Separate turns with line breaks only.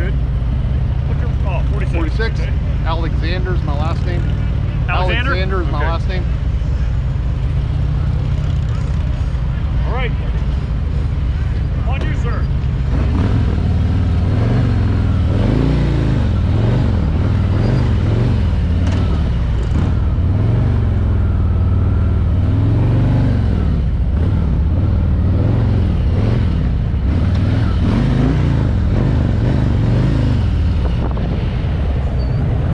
good. What's your, oh, 46. 46. Okay. Alexander's my last name.
Alexander,
Alexander is my last name.